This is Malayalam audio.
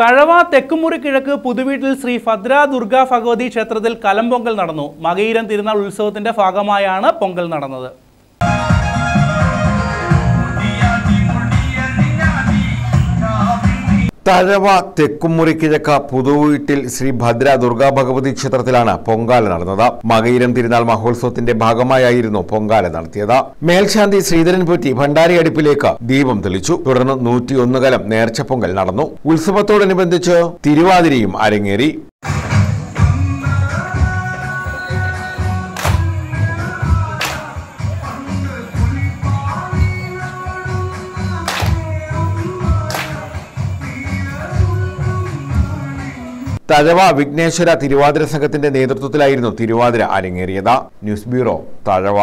തഴവ തെക്കുമുറി കിഴക്ക് പുതുവീട്ടിൽ ശ്രീ ഭദ്ര ദുർഗ ഭഗവതി ക്ഷേത്രത്തിൽ കലംപൊങ്കൽ നടന്നു. മകയിരം തിരുനാൾ ഉത്സവത്തിന്റെ ഭാഗമായാണ് പൊങ്കൽ നടന്നത്. തഴവ തെക്കുമുറി കിഴക്ക പുതുവീട്ടിൽ ശ്രീ ഭദ്ര ദുർഗാ ഭഗവതി ക്ഷേത്രത്തിലാണ് പൊങ്കാല നടന്നത്. മകയിരം തിരുനാൾ മഹോത്സവത്തിന്റെ ഭാഗമായായിരുന്നു പൊങ്കാല നടത്തിയത്. മേൽശാന്തി ശ്രീധരൻ പൂറ്റി ഭണ്ഡാരി അടുപ്പിലേക്ക് ദീപം തെളിച്ചു. തുടർന്ന് നൂറ്റിയൊന്ന് കലം നേർച്ച പൊങ്കൽ നടന്നു. ഉത്സവത്തോടനുബന്ധിച്ച് തിരുവാതിരയും അരങ്ങേറി. തഴവ വിഘ്നേശ്വര തിരുവാതിര സംഘത്തിന്റെ നേതൃത്വത്തിലായിരുന്നു തിരുവാതിര അരങ്ങേറിയത്. News bureau Thazhava.